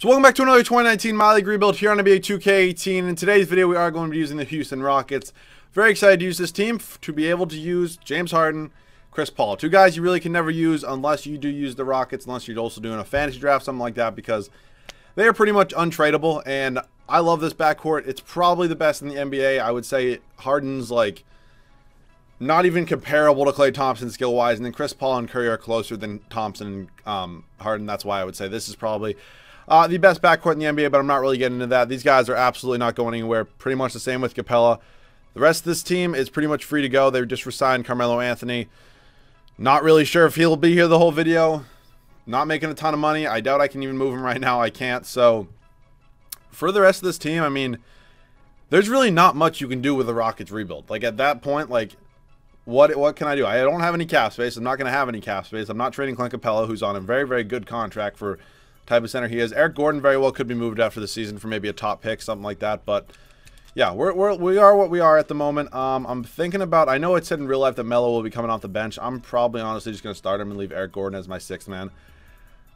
So welcome back to another 2019 My League rebuild here on NBA 2K18. In today's video, we are going to be using the Houston Rockets. Very excited to use this team to be able to use James Harden, Chris Paul. Two guys you really can never use unless you do use the Rockets, unless you're also doing a fantasy draft, something like that, because they are pretty much untradeable. And I love this backcourt. It's probably the best in the NBA. I would say Harden's like not even comparable to Klay Thompson skill wise, and then Chris Paul and Curry are closer than Thompson and um, Harden. That's why I would say this is probably uh, the best backcourt in the NBA, but I'm not really getting into that. These guys are absolutely not going anywhere. Pretty much the same with Capela. The rest of this team is pretty much free to go. They've just resigned Carmelo Anthony. Not really sure if he'll be here the whole video. Not making a ton of money. I doubt I can even move him right now. I can't. So for the rest of this team, I mean, there's really not much you can do with the Rockets rebuild. Like at that point, like what what can I do? I don't have any cap space. I'm not going to have any cap space. I'm not trading Clint Capela, who's on a very, very good contract for type of center he is. Eric Gordon very well could be moved after the season for maybe a top pick, something like that. But yeah, we're, we're we are what we are at the moment. Um, I'm thinking about. I know it said in real life that Melo will be coming off the bench. I'm probably honestly just going to start him and leave Eric Gordon as my sixth man.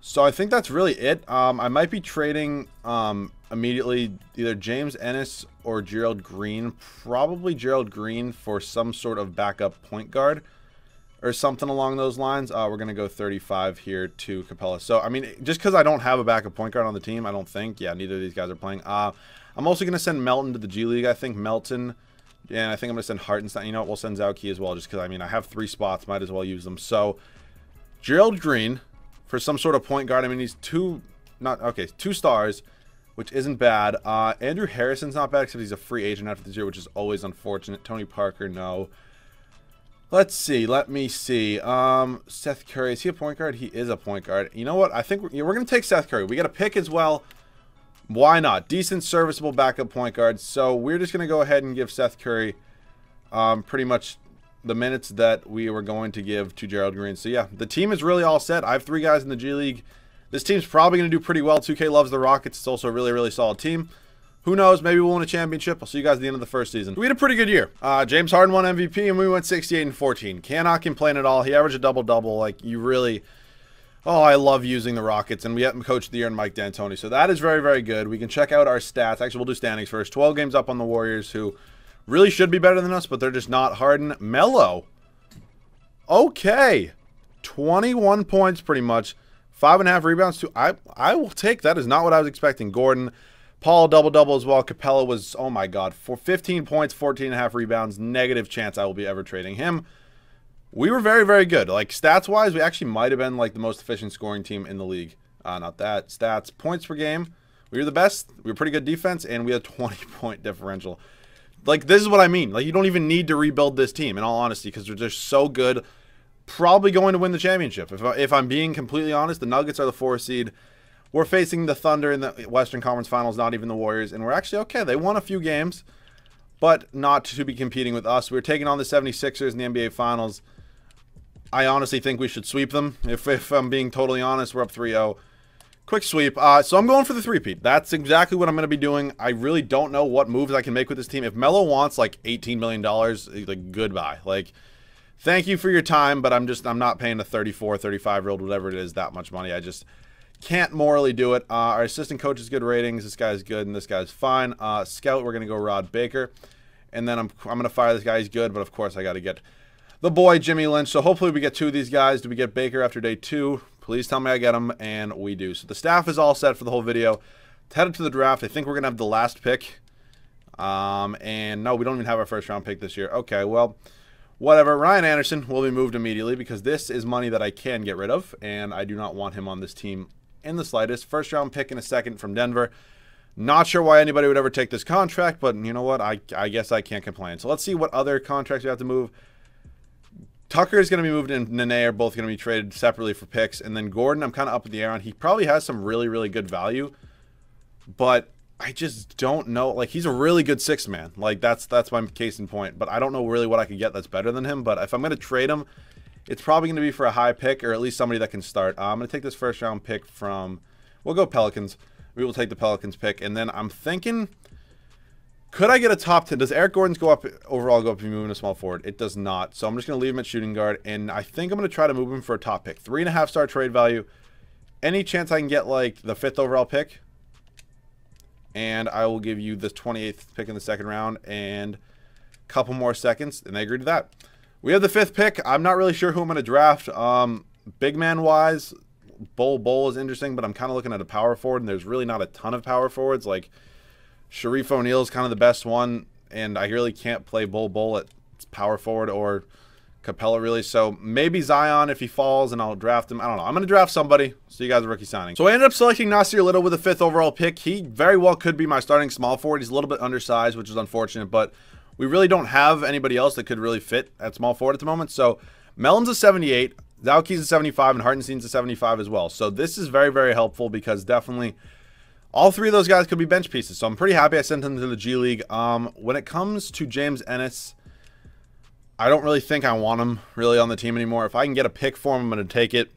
So I think that's really it. Um, I might be trading um, immediately either James Ennis or Gerald Green. Probably Gerald Green for some sort of backup point guard or something along those lines. Uh, we're going to go 35 here to Capela. So, I mean, just because I don't have a backup point guard on the team, I don't think. Yeah, neither of these guys are playing. Uh, I'm also going to send Melton to the G League. I think Melton, and I think I'm going to send Hartenstein. You know what? We'll send Zhou Qi as well, just because, I mean, I have three spots. Might as well use them. So, Gerald Green for some sort of point guard. I mean, he's two, not, okay, two stars, which isn't bad. Uh, Andrew Harrison's not bad, except he's a free agent after this year, which is always unfortunate. Tony Parker, no. Let's see. Let me see. Um, Seth Curry. Is he a point guard? He is a point guard. You know what? I think we're, we're going to take Seth Curry. We got a pick as well. Why not? Decent, serviceable backup point guard. So we're just going to go ahead and give Seth Curry um, pretty much the minutes that we were going to give to Gerald Green. So yeah, the team is really all set. I have three guys in the G League. This team's probably going to do pretty well. 2K loves the Rockets. It's also a really, really solid team. Who knows? Maybe we'll win a championship. I'll see you guys at the end of the first season. We had a pretty good year. Uh, James Harden won MVP, and we went 68 and 14. Cannot complain at all. He averaged a double double. Like you really. Oh, I love using the Rockets, and we have Coach of the Year and Mike D'Antoni. So that is very, very good. We can check out our stats. Actually, we'll do standings first. 12 games up on the Warriors, who really should be better than us, but they're just not. Harden, Melo. Okay, 21 points pretty much. Five and a half rebounds. Too. I I will take that. Is not what I was expecting. Gordon. Paul double double as well. Capela was oh my god for 15 points, 14 and a half rebounds. Negative chance I will be ever trading him. We were very very good. Like stats wise, we actually might have been like the most efficient scoring team in the league. Uh, not that stats points per game. We were the best. We were pretty good defense, and we had 20 point differential. Like this is what I mean. Like you don't even need to rebuild this team in all honesty because they're just so good. Probably going to win the championship. If if I'm being completely honest, the Nuggets are the four seed. We're facing the Thunder in the Western Conference Finals, not even the Warriors, and we're actually okay. They won a few games, but not to be competing with us. We're taking on the 76ers in the NBA Finals. I honestly think we should sweep them. If, if I'm being totally honest, we're up 3-0. Quick sweep. Uh, so I'm going for the three-peat. That's exactly what I'm going to be doing. I really don't know what moves I can make with this team. If Melo wants like $18 million, like goodbye. Like, thank you for your time, but I'm just, I'm not paying a 34, 35-year-old, whatever it is, that much money. I just, can't morally do it. Uh, our assistant coach is good ratings. This guy's good, and this guy's fine. Uh, scout, we're going to go Rod Baker. And then I'm, I'm going to fire this guy. He's good, but of course I got to get the boy, Jimmy Lynch. So hopefully we get two of these guys. Do we get Baker after day two? Please tell me I get him, and we do. So the staff is all set for the whole video. Headed to the draft. I think we're going to have the last pick. Um, and no, we don't even have our first round pick this year. Okay, well, whatever. Ryan Anderson will be moved immediately because this is money that I can get rid of, and I do not want him on this team in the slightest. First round pick in a second from Denver. Not sure why anybody would ever take this contract, but you know what? I, I guess I can't complain. So let's see what other contracts we have to move. Tucker is going to be moved and Nene are both going to be traded separately for picks. And then Gordon, I'm kind of up in the air on. He probably has some really, really good value, but I just don't know. Like he's a really good six man. Like that's that's my case in point. But I don't know really what I could get that's better than him. But if I'm going to trade him, it's probably going to be for a high pick or at least somebody that can start. Uh, I'm going to take this first round pick from, we'll go Pelicans. We will take the Pelicans pick. And then I'm thinking, could I get a top 10? Does Eric Gordon's go up overall go up if you move him a small forward? It does not. So I'm just going to leave him at shooting guard. And I think I'm going to try to move him for a top pick. Three and a half star trade value. Any chance I can get like the fifth overall pick? and I will give you the 28th pick in the second round and a couple more seconds, and they agreed to that. We have the fifth pick. I'm not really sure who I'm going to draft. Um, big man wise, Bol Bol is interesting, but I'm kind of looking at a power forward, and there's really not a ton of power forwards. Like Shareef O'Neal is kind of the best one, and I really can't play Bol Bol at power forward or Capella really. So maybe Zion if he falls and I'll draft him. I don't know. I'm going to draft somebody. See you guys rookie signing. So I ended up selecting Nasir Little with a fifth overall pick. He very well could be my starting small forward. He's a little bit undersized, which is unfortunate, but we really don't have anybody else that could really fit at small forward at the moment. So Melton's a 78, Zhou Qi's a 75, and Hartenstein's a 75 as well. So this is very, very helpful because definitely all three of those guys could be bench pieces. So I'm pretty happy I sent them to the G League. Um, when it comes to James Ennis, I don't really think I want him really on the team anymore. If I can get a pick for him, I'm going to take it.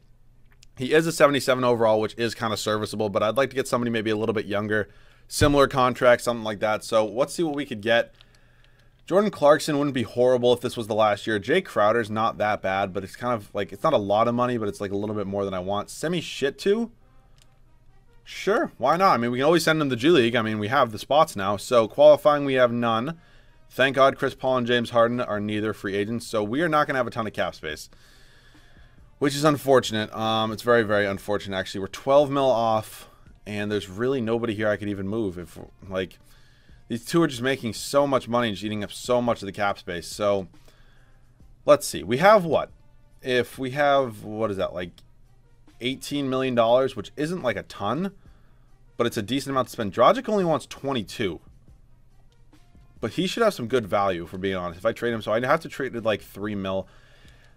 He is a 77 overall, which is kind of serviceable, but I'd like to get somebody maybe a little bit younger, similar contract, something like that. So let's see what we could get. Jordan Clarkson wouldn't be horrible if this was the last year. Jae Crowder's not that bad, but it's kind of like it's not a lot of money, but it's like a little bit more than I want. Simi Shittu? Sure, why not? I mean, we can always send him to G League. I mean, we have the spots now. So qualifying, we have none. Thank God Chris Paul and James Harden are neither free agents, so we are not going to have a ton of cap space, which is unfortunate. Um, it's very, very unfortunate, actually. We're 12 mil off, and there's really nobody here I could even move. If Like, these two are just making so much money and eating up so much of the cap space. So, let's see. We have what? If we have, what is that, like $18 million, which isn't like a ton, but it's a decent amount to spend. Dragic only wants 22 but he should have some good value, for being honest. If I trade him, so I'd have to trade it like 3 mil.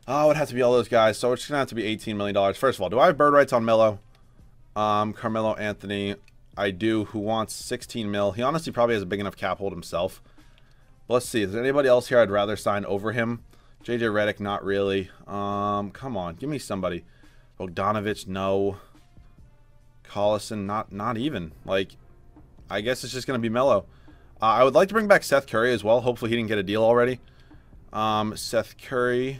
Oh, it would have to be all those guys. So it's going to have to be $18 million. First of all, do I have bird rights on Melo? Um, Carmelo Anthony, I do, who wants 16 mil. He honestly probably has a big enough cap hold himself. But let's see. Is there anybody else here I'd rather sign over him? JJ Redick, not really. Um, come on, give me somebody. Bogdanovich, no. Collison, not not even. Like, I guess it's just going to be Melo. Uh, I would like to bring back Seth Curry as well. Hopefully he didn't get a deal already. Um, Seth Curry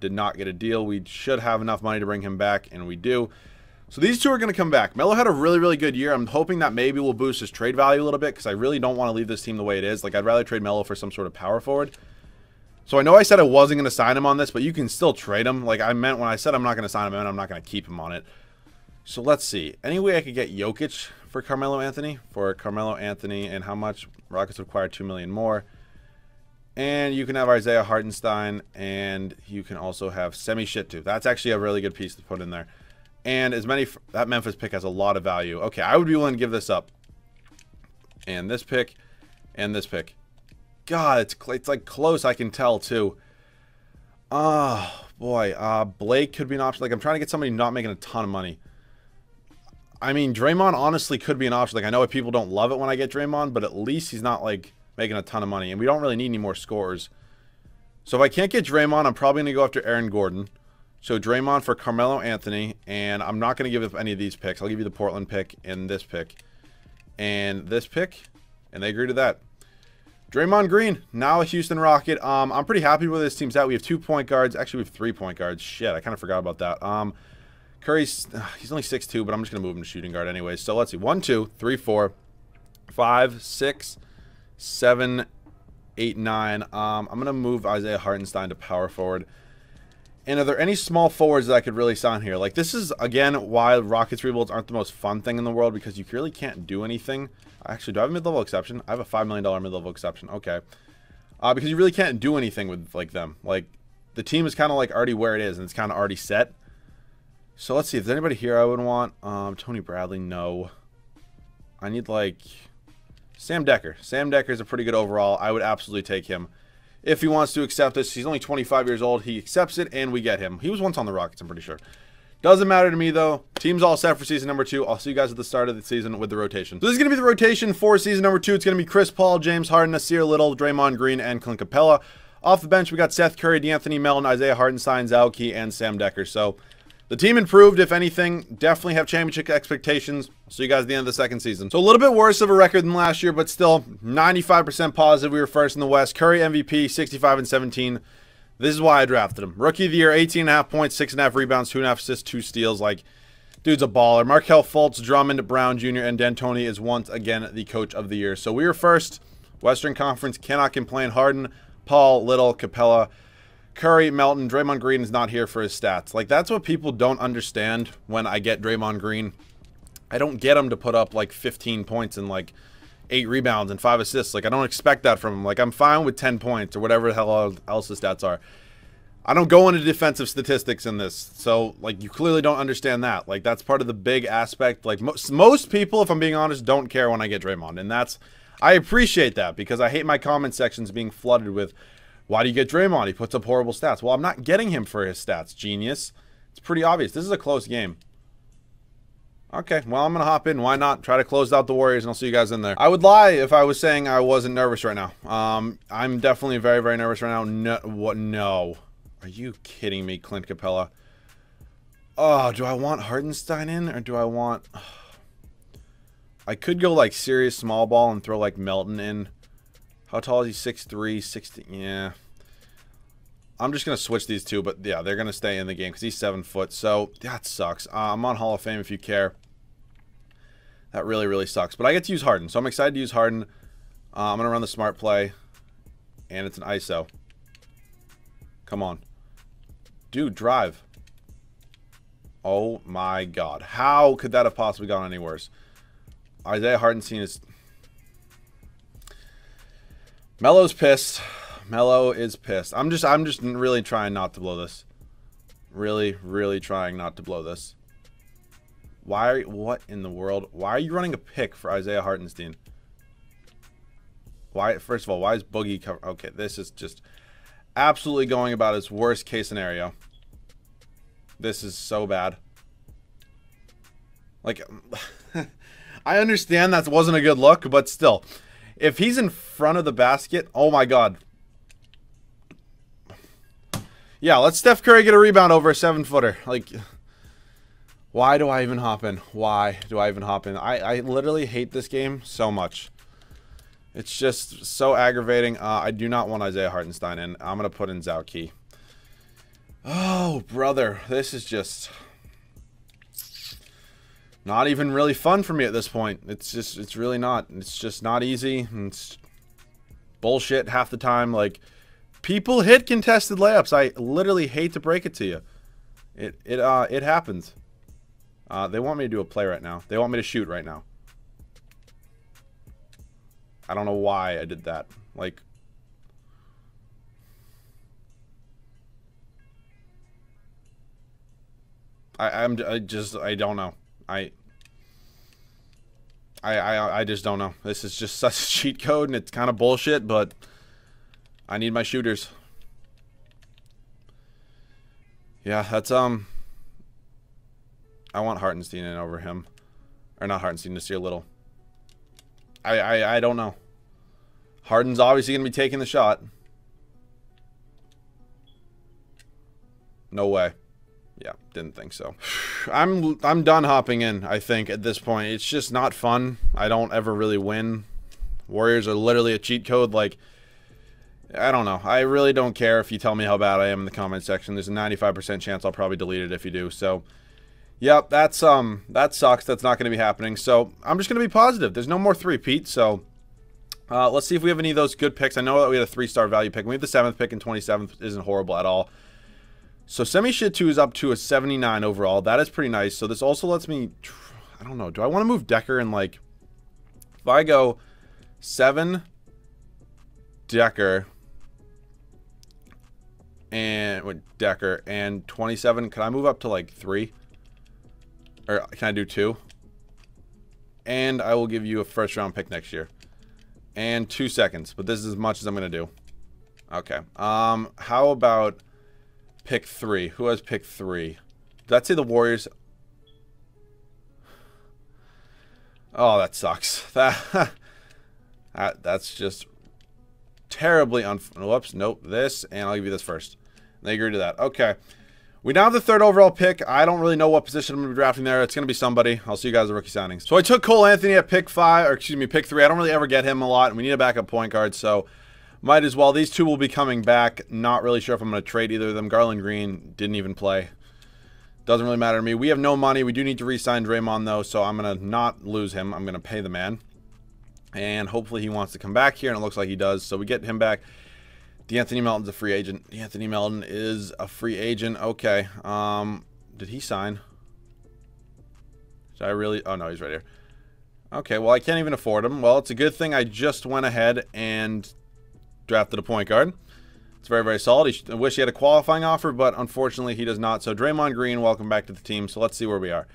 did not get a deal. We should have enough money to bring him back, and we do. So these two are going to come back. Melo had a really, really good year. I'm hoping that maybe will boost his trade value a little bit because I really don't want to leave this team the way it is. Like, I'd rather trade Melo for some sort of power forward. So I know I said I wasn't going to sign him on this, but you can still trade him. Like, I meant when I said I'm not going to sign him, and I'm not going to keep him on it. So let's see. Any way I could get Jokic for Carmelo Anthony? For Carmelo Anthony and how much? Rockets require 2 million more. And you can have Isaiah Hartenstein and you can also have Simi Shittu. That's actually a really good piece to put in there. And as many that Memphis pick has a lot of value. Okay, I would be willing to give this up. And this pick and this pick. God, it's it's like close I can tell too. Oh, boy. Uh Blake could be an option. Like I'm trying to get somebody not making a ton of money. I mean, Draymond honestly could be an option. Like, I know people don't love it when I get Draymond, but at least he's not, like, making a ton of money. And we don't really need any more scores. So if I can't get Draymond, I'm probably going to go after Aaron Gordon. So Draymond for Carmelo Anthony. And I'm not going to give up any of these picks. I'll give you the Portland pick and this pick. And this pick. And they agree to that. Draymond Green, now a Houston Rocket. Um, I'm pretty happy with this team's out. We have two point guards. Actually, we have three point guards. Shit, I kind of forgot about that. Um, Curry's he's only 6'2", but I'm just gonna move him to shooting guard anyway. So let's see. One, two, three, four, five, six, seven, eight, nine. Um, I'm gonna move Isaiah Hartenstein to power forward. And are there any small forwards that I could really sign here? Like this is again why Rockets rebuilds aren't the most fun thing in the world because you really can't do anything. Actually, do I have a mid-level exception? I have a five million dollar mid-level exception. Okay, uh, because you really can't do anything with like them. Like the team is kind of like already where it is and it's kind of already set. So let's see. If there's anybody here I would want. Um, Tony Bradley, no. I need like Sam Dekker. Sam Dekker is a pretty good overall. I would absolutely take him. If he wants to accept this, he's only 25 years old. He accepts it, and we get him. He was once on the Rockets, I'm pretty sure. Doesn't matter to me, though. Team's all set for season number two. I'll see you guys at the start of the season with the rotation. So this is going to be the rotation for season number two. It's going to be Chris Paul, James Harden, Nasir Little, Draymond Green, and Clint Capella. Off the bench, we got Seth Curry, De'Anthony Melton, Isaiah Hartenstein, Zhou Qi, and Sam Dekker. So the team improved, if anything. Definitely have championship expectations. See you guys at the end of the second season. So a little bit worse of a record than last year, but still 95% positive. We were first in the West. Curry MVP, 65 and 17. This is why I drafted him. Rookie of the year, 18 and a half points, six and a half rebounds, two and a half assists, two steals. Like, Dude's a baller. Markelle Fultz, Drummond, Brown Jr., and D'Antoni is once again the coach of the year. So we are first. Western Conference cannot complain. Harden, Paul, Little, Capela, Curry, Melton, Draymond Green is not here for his stats. Like, that's what people don't understand when I get Draymond Green. I don't get him to put up like 15 points and like eight rebounds and five assists. Like, I don't expect that from him. Like, I'm fine with 10 points or whatever the hell else his stats are. I don't go into defensive statistics in this. So, like, you clearly don't understand that. Like, that's part of the big aspect. Like, most, most people, if I'm being honest, don't care when I get Draymond. And that's, I appreciate that because I hate my comment sections being flooded with, why do you get Draymond? He puts up horrible stats. Well, I'm not getting him for his stats, genius. It's pretty obvious. This is a close game. Okay, well, I'm going to hop in. Why not? Try to close out the Warriors, and I'll see you guys in there. I would lie if I was saying I wasn't nervous right now. Um, I'm definitely very, very nervous right now. No, what? No. Are you kidding me, Clint Capela? Oh, do I want Hartenstein in, or do I want... I could go, like, serious small ball and throw, like, Melton in. How tall is he? 6'3", 60... Yeah. I'm just going to switch these two, but yeah, they're going to stay in the game because he's 7 foot. So, that sucks. Uh, I'm on Hall of Fame if you care. That really, really sucks. But I get to use Harden, so I'm excited to use Harden. Uh, I'm going to run the smart play, and it's an ISO. Come on. Dude, drive. Oh my god. How could that have possibly gone any worse? Isaiah Hartenstein is... Melo's pissed. Melo is pissed. I'm just I'm just really trying not to blow this. Really, really trying not to blow this. Why are what in the world? Why are you running a pick for Isaiah Hartenstein? Why first of all, why is Boogie cover okay, this is just absolutely going about his worst case scenario. This is so bad. Like I understand that wasn't a good look, but still. If he's in front of the basket, oh my god. Yeah, let Steph Curry get a rebound over a seven footer. Like, why do I even hop in? Why do I even hop in? I, I literally hate this game so much. It's just so aggravating. Uh, I do not want Isaiah Hartenstein in. I'm going to put in Zhou Qi. Oh, brother. This is just not even really fun for me at this point. It's just, it's really not. It's just not easy. It's bullshit half the time. Like, People hit contested layups. I literally hate to break it to you. It it uh it happens. Uh, they want me to do a play right now. They want me to shoot right now. I don't know why I did that. Like I I'm I just I don't know. I I I I just don't know. This is just such a cheat code and it's kind of bullshit, but I need my shooters. Yeah, that's, um... I want Hartenstein in over him. Or not Hartenstein, Nasir Little. I, I, I don't know. Harden's obviously going to be taking the shot. No way. Yeah, didn't think so. I'm I'm done hopping in, I think, at this point. It's just not fun. I don't ever really win. Warriors are literally a cheat code. Like, I don't know. I really don't care if you tell me how bad I am in the comment section. There's a 95% chance I'll probably delete it if you do. So, yep, that's um that sucks. That's not going to be happening. So, I'm just going to be positive. There's no more three-peat. So, uh, let's see if we have any of those good picks. I know that we had a three-star value pick. We have the seventh pick and 27th isn't horrible at all. So, Simi Shittu is up to a 79 overall. That is pretty nice. So, this also lets me... I don't know. Do I want to move Dekker and, like... If I go 7... Dekker and with Dekker and 27. Can I move up to like three? Or can I do two? And I will give you a first round pick next year. And two seconds, but this is as much as I'm gonna do. Okay. Um, how about pick three? Who has pick three? Did I say the Warriors? Oh, that sucks. That, that that's just terribly un... Whoops, nope, this, and I'll give you this first. They agree to that. Okay. We now have the third overall pick. I don't really know what position I'm going to be drafting there. It's going to be somebody. I'll see you guys at rookie signings. So I took Cole Anthony at pick five, or excuse me, pick three. I don't really ever get him a lot, and we need a backup point guard, so might as well. These two will be coming back. Not really sure if I'm going to trade either of them. Garland Green didn't even play. Doesn't really matter to me. We have no money. We do need to re-sign Draymond, though, so I'm going to not lose him. I'm going to pay the man. And hopefully he wants to come back here, and it looks like he does. So we get him back. De'Anthony Melton's a free agent. De'Anthony Melton is a free agent. Okay. Um, did he sign? Did I really? Oh, no, he's right here. Okay, well, I can't even afford him. Well, it's a good thing I just went ahead and drafted a point guard. It's very, very solid. I wish he had a qualifying offer, but unfortunately he does not. So Draymond Green, welcome back to the team. So let's see where we are.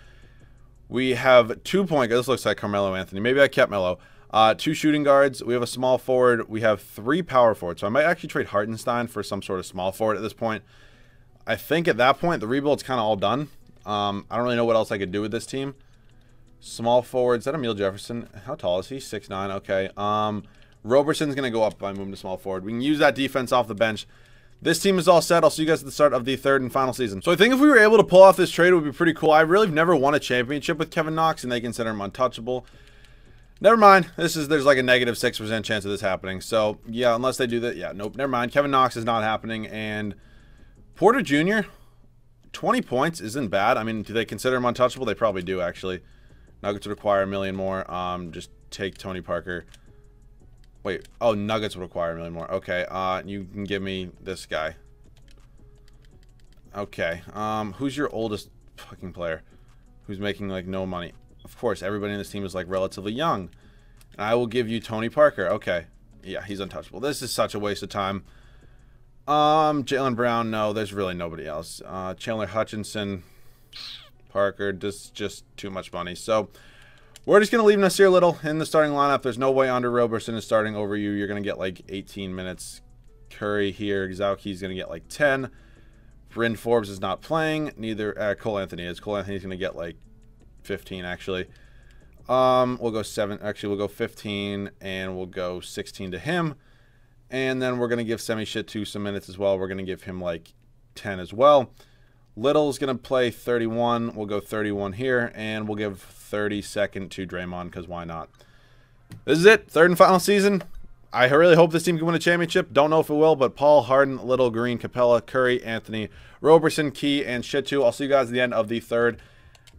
We have two point guards. This looks like Carmelo Anthony. Maybe I kept Melo. Uh, two shooting guards. We have a small forward. We have three power forwards. So I might actually trade Hartenstein for some sort of small forward at this point. I think at that point, the rebuild's kind of all done. Um, I don't really know what else I could do with this team. Small forwards. Is that Amile Jefferson? How tall is he? Six nine. Okay. Um, Roberson's going to go up by moving to small forward. We can use that defense off the bench. This team is all set. I'll see you guys at the start of the third and final season. So I think if we were able to pull off this trade, it would be pretty cool. I really have never won a championship with Kevin Knox, and they consider him untouchable. Never mind. This is there's like a negative six percent chance of this happening. So yeah, unless they do that, yeah, nope. Never mind. Kevin Knox is not happening, and Porter Jr. 20 points isn't bad. I mean, do they consider him untouchable? They probably do actually. Nuggets would require a million more. Um, just take Tony Parker. Wait, oh, Nuggets would require a million more. Okay, uh, you can give me this guy. Okay, um, who's your oldest fucking player? Who's making, like, no money? Of course, everybody in this team is, like, relatively young. And I will give you Tony Parker. Okay. Yeah, he's untouchable. This is such a waste of time. Um, Jaylen Brown, no, there's really nobody else. Uh, Chandler Hutchison, Parker, just, just too much money. So, we're just going to leave Nasir Little in the starting lineup. There's no way Andre Roberson is starting over you. You're going to get like 18 minutes. Curry here. Zhou Qi's going to get like 10. Bryn Forbes is not playing. Neither uh, Cole Anthony is. Cole Anthony's going to get like 15 actually. Um, we'll go 7. Actually, we'll go 15 and we'll go 16 to him. And then we're going to give Simi Shittu some minutes as well. We're going to give him like 10 as well. Little's going to play 31. We'll go 31 here, and we'll give 30 second to Draymond because why not? This is it. Third and final season. I really hope this team can win a championship. Don't know if it will, but Paul, Harden, Little, Green, Capela, Curry, Anthony, Roberson, Key, and Shittu. I'll see you guys at the end of the third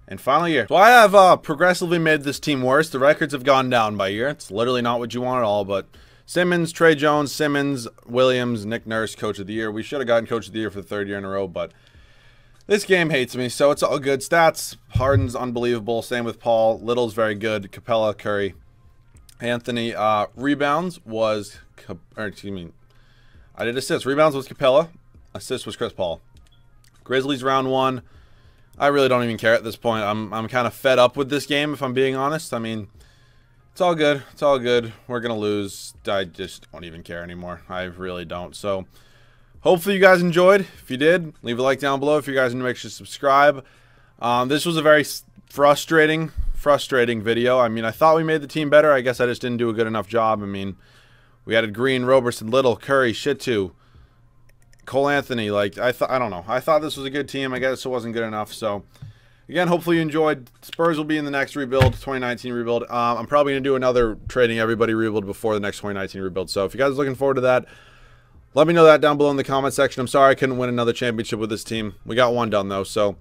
and final year. So I have uh, progressively made this team worse. The records have gone down by year. It's literally not what you want at all, but Simmons, Trey Jones, Simmons, Williams, Nick Nurse, Coach of the Year. We should have gotten Coach of the Year for the third year in a row, but this game hates me, so it's all good. Stats, Harden's unbelievable. Same with Paul. Little's very good. Capela, Curry. Anthony, uh, rebounds was, or excuse me, I did assists. Rebounds was Capela. Assist was Chris Paul. Grizzlies round one. I really don't even care at this point. I'm, I'm kind of fed up with this game, if I'm being honest. I mean, it's all good. It's all good. We're going to lose. I just don't even care anymore. I really don't. So, hopefully you guys enjoyed. If you did, leave a like down below. If you guys need to make sure to subscribe. Um, this was a very frustrating, frustrating video. I mean, I thought we made the team better. I guess I just didn't do a good enough job. I mean, we added Green, Roberson, Little, Curry, Shittu, Cole Anthony. Like, I thought, I don't know. I thought this was a good team. I guess it wasn't good enough. So, again, hopefully you enjoyed. Spurs will be in the next rebuild, 2019 rebuild. Um, I'm probably going to do another trading everybody rebuild before the next 2019 rebuild. So, if you guys are looking forward to that, let me know that down below in the comment section. I'm sorry I couldn't win another championship with this team. We got one done, though. So,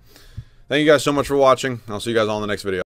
thank you guys so much for watching. I'll see you guys all in the next video.